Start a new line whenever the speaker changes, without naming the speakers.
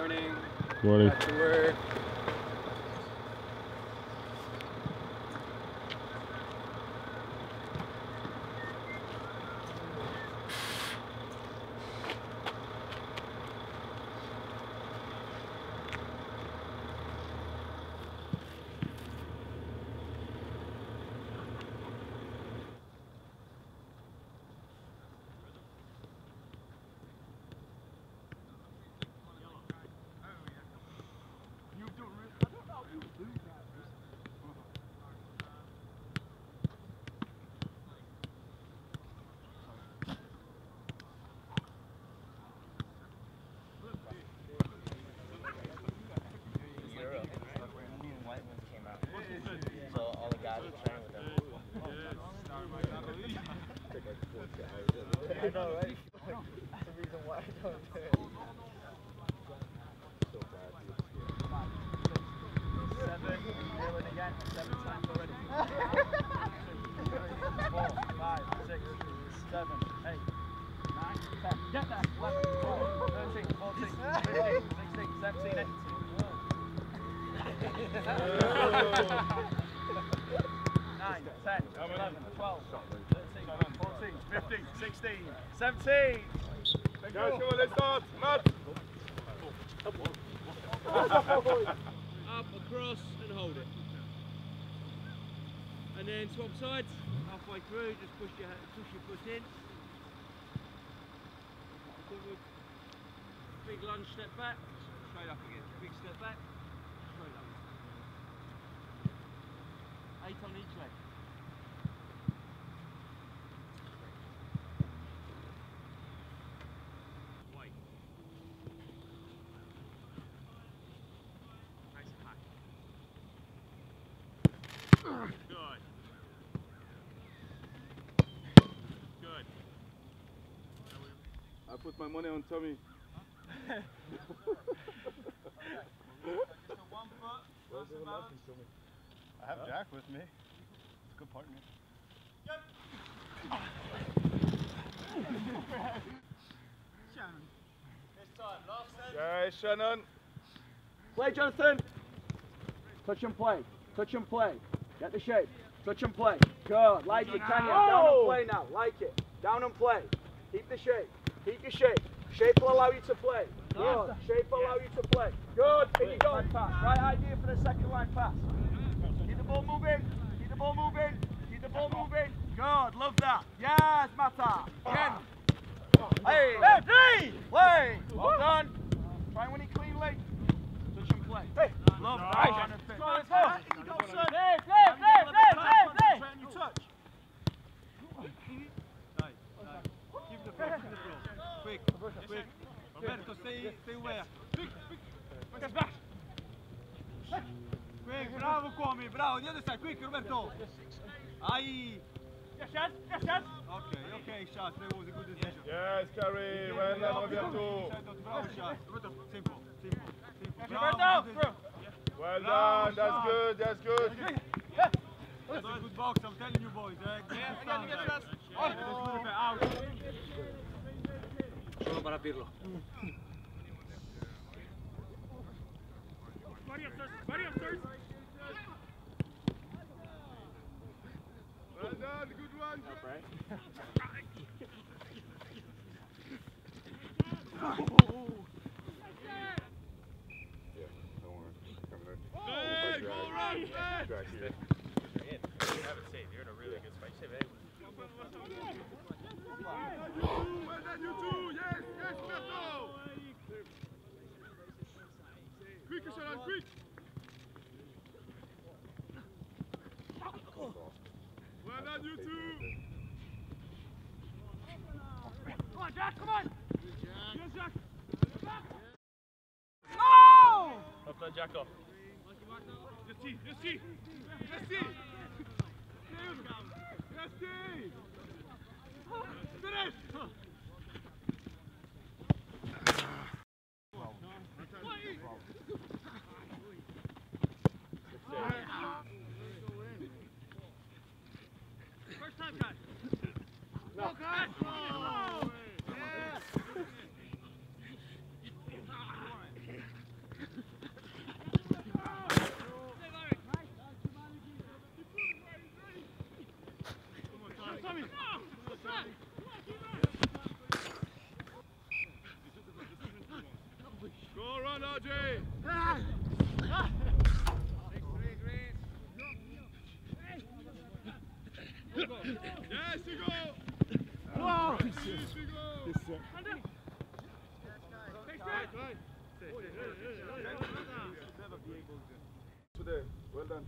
Morning.
Morning.
I know, right? That's the reason why I don't do it.
Seven, reeling again, seven times already. Four, five, six, seven, eight, nine, ten. Get there. Eleven, twelve, thirteen, fourteen, fifteen, sixteen, seventeen, eighteen. Nine, ten, eleven, twelve, thirteen, fourteen, fifteen, sixteen, seventeen.
Guys, come on, let's start. Matt.
up, across, and hold it. And then swap sides, halfway through, just push your push your foot in. Big lunge, step back, straight up again. Big step back, straight up. Eight on each leg.
I put my money on Tommy.
I have Jack with me. He's a Good partner.
Guys, Shannon.
Play, Jonathan. Touch and play. Touch and play. Get the shape. Touch and play. Good. Like it, Kenya. Down and oh! play now. Like it. Down and play. Keep the shape. Keep your shape. Shape will allow you to play. Good. Shape will allow you to play. Good. In you go. Right idea for the second line pass. Keep the ball moving. Keep the ball moving. Keep the ball moving. Good. Love that. Yes, Mata. Again. Hey. Hey. Play. Well done. Try and win it cleanly. Touch and play. Hey. Love that. Jonathan.
Go, go.
Go,
Roberto, aware. Quick, back. Quick, bravo Kwame, bravo. The other side, quick, Roberto. Aí. Yes, yes, yes, yes. Okay, okay, shot. That was a good decision.
Yes, Carrie. Well done, Roberto.
Bravo shot. Roberto, simple, simple, simple.
Roberto,
Bravo,
through.
Well done. That's good. That's good.
That's a good box, I'm telling you boys. Eh? Again, again, again. Oh, effect. Out. Solo para Pirlo.
Well done. Good one. Yeah, don't worry. Coming right.
Hey, go around, man.
Track here. Well done, you two. Yes, yes, Roberto. Quick, Shannon, quick. Well done, you two.
Come on, Jack, come on. Yes, Jack.
Up Jack off.
Let's see, let's see.
Let's see. Let's see.
Finish.
Yes, you
go! Well done.